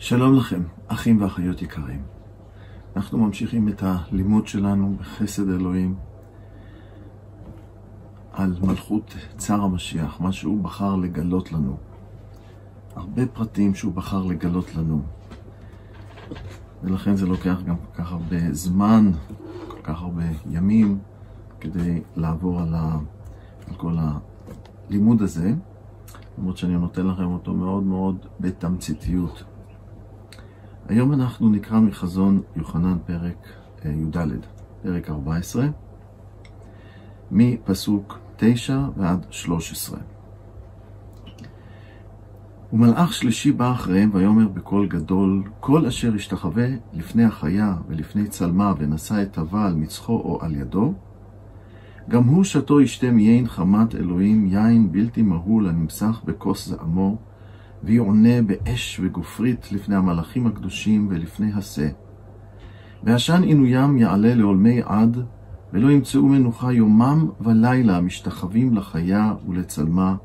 שלום לכם, אחים ואחיות יקרים. אנחנו ממשיכים את הלימוד שלנו בחסד אלוהים על מלכות צר המשיח, מה שהוא בחר לגלות לנו. הרבה פרטים שהוא בחר לגלות לנו. ולכן זה לוקח גם כל כך הרבה זמן, כל כך הרבה ימים, כדי לעבור על, ה... על כל הלימוד הזה, למרות שאני נותן לכם אותו מאוד מאוד בתמציתיות. היום אנחנו נקרא מחזון יוחנן פרק אה, י"ד, פרק 14, מפסוק 9 ועד 13. ומלאך שלישי בא אחריהם ויאמר בקול גדול, כל אשר ישתחווה לפני החיה ולפני צלמה ונשא את תבה על מצחו או על ידו, גם הוא שתו ישתה מיין חמת אלוהים, יין בלתי מהול הנמסך בכוס זעמו, ויעונה באש וגופרית לפני המלאכים הקדושים ולפני השה. ועשן עינוים יעלה לעולמי עד, ולא ימצאו מנוחה יומם ולילה משתחווים לחיה ולצלמה,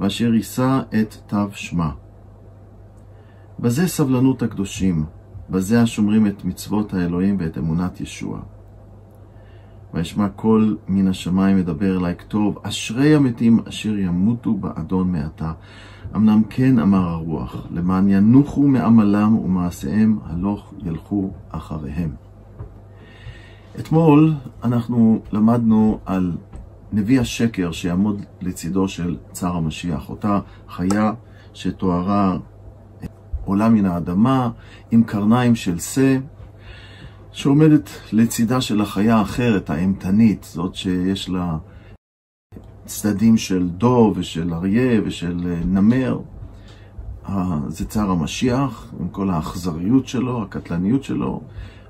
ואשר יישא את תו שמה. בזה סבלנות הקדושים, בזה השומרים את מצוות האלוהים ואת אמונת ישוע. וישמע קול מן השמיים מדבר אלי כתוב, אשרי המתים אשר ימותו באדון מעתה. אמנם כן אמר הרוח, למען ינוחו מעמלם ומעשיהם הלוך ילכו אחריהם. אתמול אנחנו למדנו על נביא השקר שיעמוד לצידו של צר המשיח, אותה חיה שתוארה עולה מן האדמה עם קרניים של שא, שעומדת לצידה של החיה האחרת, האימתנית, זאת שיש לה צדדים של דוב ושל אריה ושל נמר. זה צר המשיח, עם כל האכזריות שלו, הקטלניות שלו,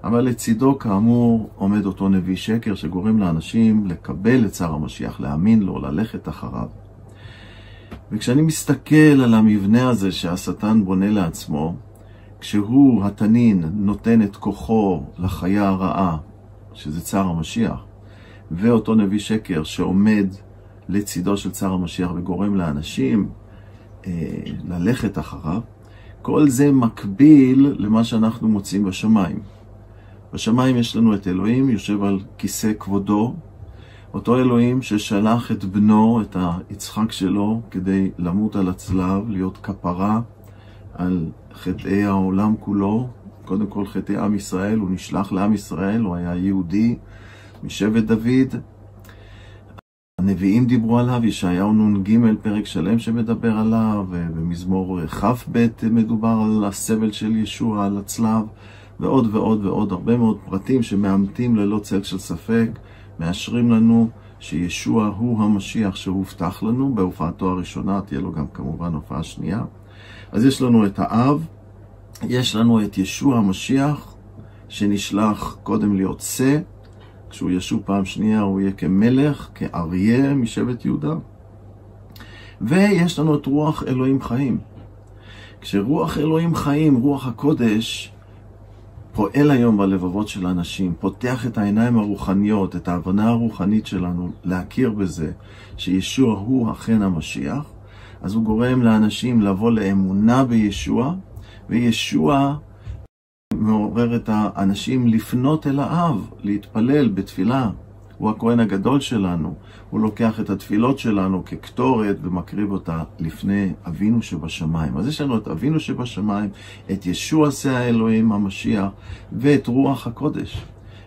אבל לצידו כאמור עומד אותו נביא שקר שגורם לאנשים לקבל את צר המשיח, להאמין לו, ללכת אחריו. וכשאני מסתכל על המבנה הזה שהשטן בונה לעצמו, כשהוא, התנין, נותן את כוחו לחיה הרעה, שזה צר המשיח, ואותו נביא שקר שעומד לצידו של צר המשיח וגורם לאנשים אה, ללכת אחריו, כל זה מקביל למה שאנחנו מוצאים בשמיים. בשמיים יש לנו את אלוהים, יושב על כיסא כבודו, אותו אלוהים ששלח את בנו, את היצחק שלו, כדי למות על הצלב, להיות כפרה על חטאי העולם כולו, קודם כל חטאי עם ישראל, הוא נשלח לעם ישראל, הוא היה יהודי משבט דוד. הנביאים דיברו עליו, ישעיהו נ"ג פרק שלם שמדבר עליו, ובמזמור כ"ב מדובר על הסבל של ישוע על הצלב, ועוד ועוד ועוד, הרבה מאוד פרטים שמאמתים ללא צל של ספק, מאשרים לנו שישוע הוא המשיח שהובטח לנו בהופעתו הראשונה, תהיה לו גם כמובן הופעה שנייה. אז יש לנו את האב, יש לנו את ישוע המשיח, שנשלח קודם להיות שא, כשהוא ישוב פעם שנייה הוא יהיה כמלך, כאריה משבט יהודה. ויש לנו את רוח אלוהים חיים. כשרוח אלוהים חיים, רוח הקודש, פועל היום בלבבות של האנשים, פותח את העיניים הרוחניות, את ההבנה הרוחנית שלנו, להכיר בזה שישוע הוא אכן המשיח, אז הוא גורם לאנשים לבוא לאמונה בישוע, וישוע מעורר את האנשים לפנות אל האב, להתפלל בתפילה. הוא הכהן הגדול שלנו, הוא לוקח את התפילות שלנו כקטורת ומקריב אותה לפני אבינו שבשמיים. אז יש לנו את אבינו שבשמיים, את ישוע שא האלוהים המשיח ואת רוח הקודש.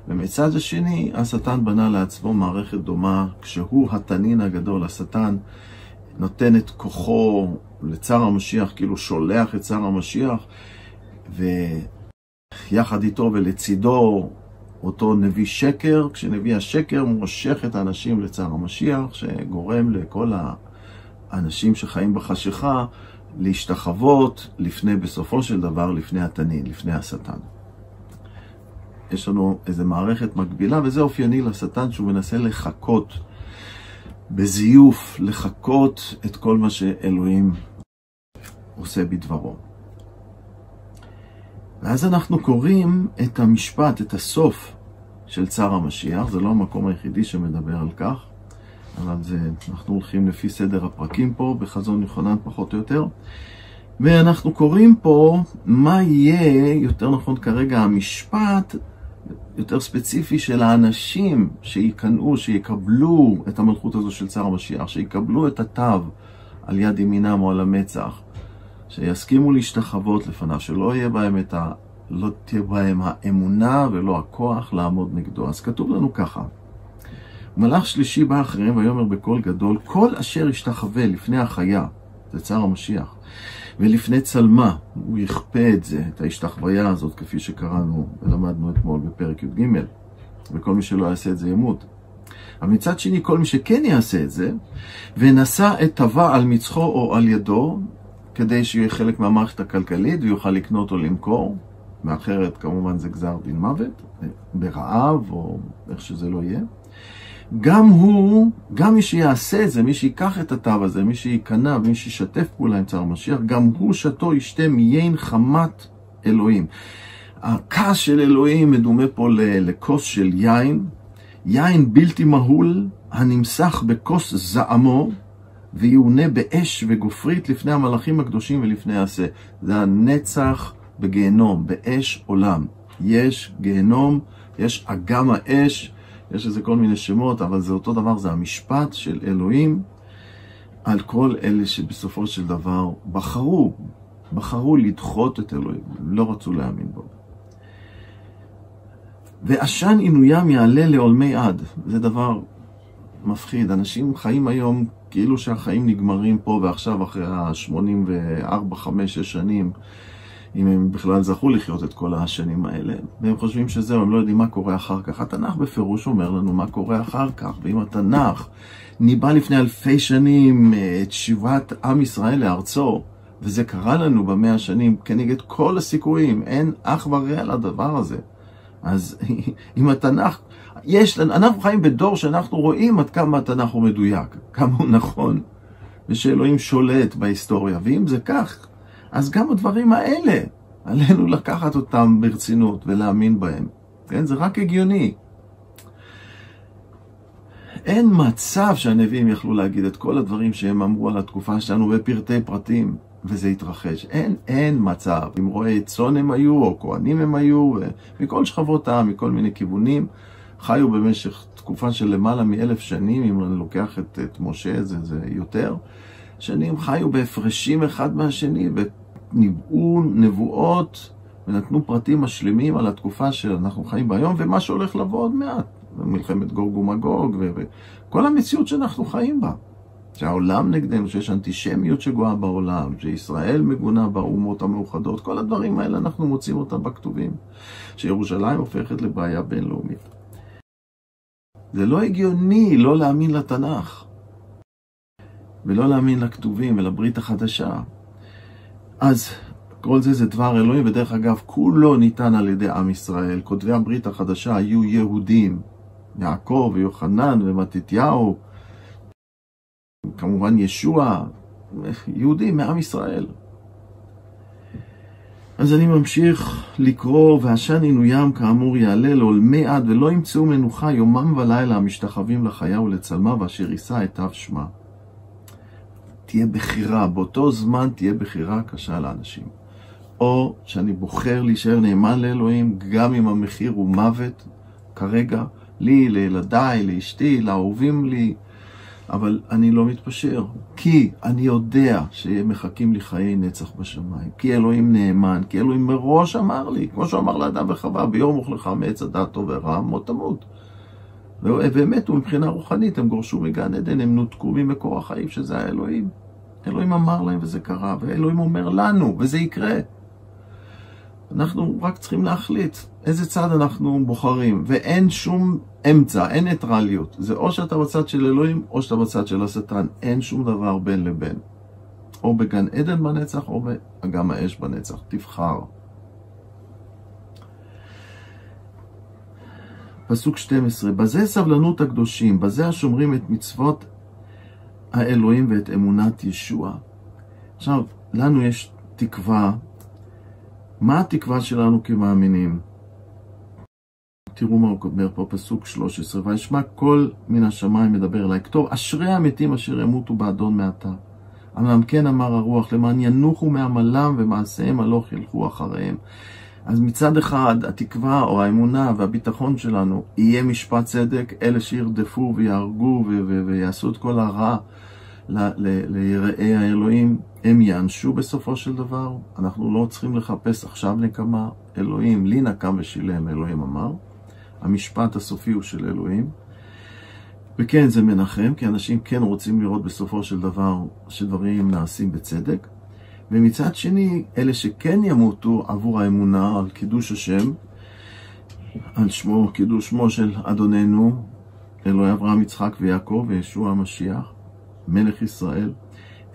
ומצד השני, השטן בנה לעצמו מערכת דומה, כשהוא התנין הגדול, השטן נותן את כוחו לצר המשיח, כאילו שולח את צר המשיח, ויחד איתו ולצידו אותו נביא שקר, כשנביא השקר מושך את האנשים לצער המשיח, שגורם לכל האנשים שחיים בחשיכה להשתחוות לפני, בסופו של דבר, לפני התנין, לפני השטן. יש לנו איזו מערכת מקבילה, וזה אופייני לשטן שהוא מנסה לחקות בזיוף, לחקות את כל מה שאלוהים עושה בדברו. ואז אנחנו קוראים את המשפט, את הסוף של צר המשיח, זה לא המקום היחידי שמדבר על כך, אבל זה, אנחנו הולכים לפי סדר הפרקים פה, בחזון יוחנן פחות או יותר. ואנחנו קוראים פה מה יהיה, יותר נכון כרגע, המשפט יותר ספציפי של האנשים שיקנאו, שיקבלו את המלכות הזו של צער המשיח, שיקבלו את התו על יד ימינם או על המצח, שיסכימו להשתחוות לפניו, שלא יהיה בהם את ה... לא תהיה בהם האמונה ולא הכוח לעמוד נגדו. אז כתוב לנו ככה, מלאך שלישי בא אחריהם ויאמר בקול גדול, כל אשר ישתחווה לפני החיה, זה צער המשיח, ולפני צלמה, הוא יכפה את זה, את ההשתחוויה הזאת, כפי שקראנו ולמדנו אתמול בפרק י"ג, וכל מי שלא יעשה את זה ימות. אבל מצד שני, כל מי שכן יעשה את זה, ונשא את טבע על מצחו או על ידו, כדי שיהיה חלק מהמערכת הכלכלית ויוכל לקנות או למכור, מאחרת כמובן זה גזר דין מוות, ברעב או איך שזה לא יהיה. גם הוא, גם מי שיעשה את זה, מי שיקח את התו הזה, מי שייכנע ומי שישתף פעולה עם צער המשיח, גם הוא שתו ישתה מיין חמת אלוהים. הכעס של אלוהים מדומה פה לכוס של יין, יין בלתי מהול הנמסך בכוס זעמו, ויעונה באש וגופרית לפני המלאכים הקדושים ולפני העשה. זה הנצח בגיהנום, באש עולם. יש גיהנום, יש אגם האש, יש לזה כל מיני שמות, אבל זה אותו דבר, זה המשפט של אלוהים על כל אלה שבסופו של דבר בחרו, בחרו לדחות את אלוהים, לא רצו להאמין בו. ועשן עינוים יעלה לעולמי עד, זה דבר מפחיד. אנשים חיים היום כאילו שהחיים נגמרים פה ועכשיו אחרי ה-84, 5, 6 שנים. אם הם בכלל זכו לחיות את כל השנים האלה, והם חושבים שזהו, הם לא יודעים מה קורה אחר כך. התנ"ך בפירוש אומר לנו מה קורה אחר כך, ואם התנ"ך ניבא לפני אלפי שנים אה, את שיבת עם ישראל לארצו, וזה קרה לנו במאה השנים כנגד כל הסיכויים, אין אח ורע לדבר הזה. אז אם התנ"ך, יש, אנחנו חיים בדור שאנחנו רואים עד כמה התנ"ך הוא מדויק, כמה הוא נכון, ושאלוהים שולט בהיסטוריה, ואם זה כך, אז גם הדברים האלה, עלינו לקחת אותם ברצינות ולהאמין בהם. כן? זה רק הגיוני. אין מצב שהנביאים יכלו להגיד את כל הדברים שהם אמרו על התקופה שלנו בפרטי פרטים, וזה יתרחש. אין, אין מצב. אם רואי צאן הם היו, או כהנים הם היו, מכל שכבות העם, מכל מיני כיוונים, חיו במשך תקופה של למעלה מאלף שנים, אם אני לוקח את, את משה, זה, זה יותר. שנים חיו בהפרשים אחד מהשני, ניבאו נבואות ונתנו פרטים משלימים על התקופה שאנחנו חיים בה היום ומה שהולך לבוא עוד מעט, מלחמת גוג ומגוג וכל המציאות שאנחנו חיים בה. שהעולם נגדנו, שיש אנטישמיות שגואה בעולם, שישראל מגונה באומות המאוחדות, כל הדברים האלה אנחנו מוצאים אותם בכתובים, שירושלים הופכת לבעיה בינלאומית. זה לא הגיוני לא להאמין לתנ"ך, ולא להאמין לכתובים ולברית החדשה. אז כל זה זה דבר אלוהים, ודרך אגב, כולו ניתן על ידי עם ישראל. כותבי הברית החדשה היו יהודים, יעקב ויוחנן ומתתיהו, כמובן ישוע, יהודים מעם ישראל. אז אני ממשיך לקרוא, ועשן עינוים כאמור יעלה לעולמי עד, ולא ימצאו מנוחה יומם ולילה המשתחווים לחיה ולצלמה, ואשר יישא את אב שמה. תהיה בחירה, באותו זמן תהיה בחירה קשה לאנשים. או שאני בוחר להישאר נאמן לאלוהים, גם אם המחיר הוא מוות, כרגע, לי, לילדיי, לאשתי, לאהובים לי, אבל אני לא מתפשר, כי אני יודע שמחכים לי חיי נצח בשמיים, כי אלוהים נאמן, כי אלוהים מראש אמר לי, כמו שהוא אמר לאדם וחווה, ביום אוכלך מעץ הדת טוב ורע, מות תמות. והם מתו מבחינה רוחנית, הם גורשו מגן עדן, הם נותקו ממקור החיים, שזה האלוהים. אלוהים אמר להם וזה קרה, ואלוהים אומר לנו, וזה יקרה. אנחנו רק צריכים להחליט איזה צד אנחנו בוחרים, ואין שום אמצע, אין ניטרליות. זה או שאתה בצד של אלוהים, או שאתה בצד של השטן. אין שום דבר בין לבין. או בגן עדן בנצח, או באגם האש בנצח. תבחר. פסוק 12, בזה סבלנות הקדושים, בזה השומרים את מצוות האלוהים ואת אמונת ישוע. עכשיו, לנו יש תקווה. מה התקווה שלנו כמאמינים? תראו מה הוא אומר פה, פסוק 13, וישמע קול מן השמיים מדבר אליי, כתוב, אשרי המתים אשר ימותו באדון מעתה, אמנם כן אמר הרוח, למען ינוחו מעמלם ומעשיהם הלוך ילכו אחריהם. אז מצד אחד, התקווה או האמונה והביטחון שלנו יהיה משפט צדק, אלה שירדפו ויהרגו ויעשו את כל הרע ליראי האלוהים, הם יענשו בסופו של דבר. אנחנו לא צריכים לחפש עכשיו נקמה. אלוהים, לי נקם ושילם, אלוהים אמר. המשפט הסופי הוא של אלוהים. וכן, זה מנחם, כי אנשים כן רוצים לראות בסופו של דבר שדברים נעשים בצדק. ומצד שני, אלה שכן ימותו עבור האמונה על קידוש השם, על שמו, קידוש שמו של אדוננו, אלוהי אברהם, יצחק ויעקב וישוע המשיח, מלך ישראל,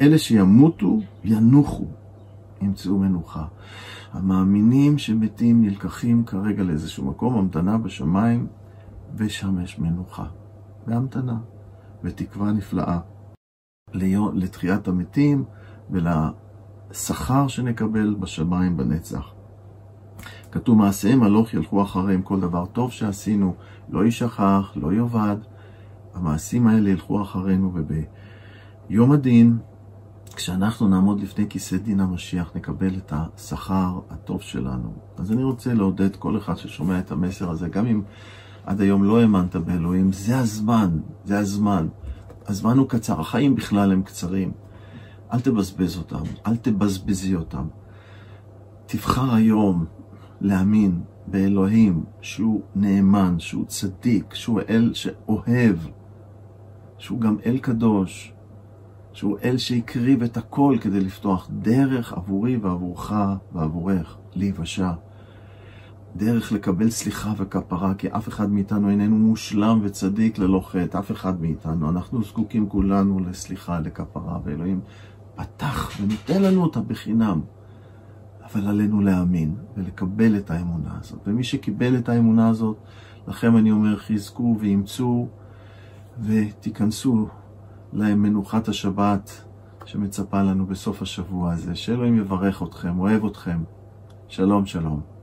אלה שימותו, ינוחו, ימצאו מנוחה. המאמינים שמתים נלקחים כרגע לאיזשהו מקום, המתנה בשמיים, ושם יש מנוחה. בהמתנה, ותקווה נפלאה לתחיית המתים ולשכר שנקבל בשמיים בנצח. כתוב מעשיהם הלוך ילכו אחריהם, כל דבר טוב שעשינו לא יישכח, לא יאבד. המעשים האלה ילכו אחרינו וביום הדין, כשאנחנו נעמוד לפני כיסא דין המשיח, נקבל את השכר הטוב שלנו. אז אני רוצה לעודד כל אחד ששומע את המסר הזה, גם אם עד היום לא האמנת באלוהים, זה הזמן, זה הזמן. הזמן הוא קצר, החיים בכלל הם קצרים. אל תבזבז אותם, אל תבזבזי אותם. תבחר היום להאמין באלוהים שהוא נאמן, שהוא צדיק, שהוא אל שאוהב, שהוא גם אל קדוש, שהוא אל שהקריב את הכל כדי לפתוח דרך עבורי ועבורך ועבורך להיוושע. דרך לקבל סליחה וכפרה, כי אף אחד מאיתנו איננו מושלם וצדיק ללא חטא, אף אחד מאיתנו. אנחנו זקוקים כולנו לסליחה, לכפרה, ואלוהים פתח ונותן לנו אותה בחינם. אבל עלינו להאמין ולקבל את האמונה הזאת. ומי שקיבל את האמונה הזאת, לכם אני אומר, חזקו ואימצו ותיכנסו למנוחת השבת שמצפה לנו בסוף השבוע הזה. שאלוהים יברך אתכם, אוהב אתכם. שלום, שלום.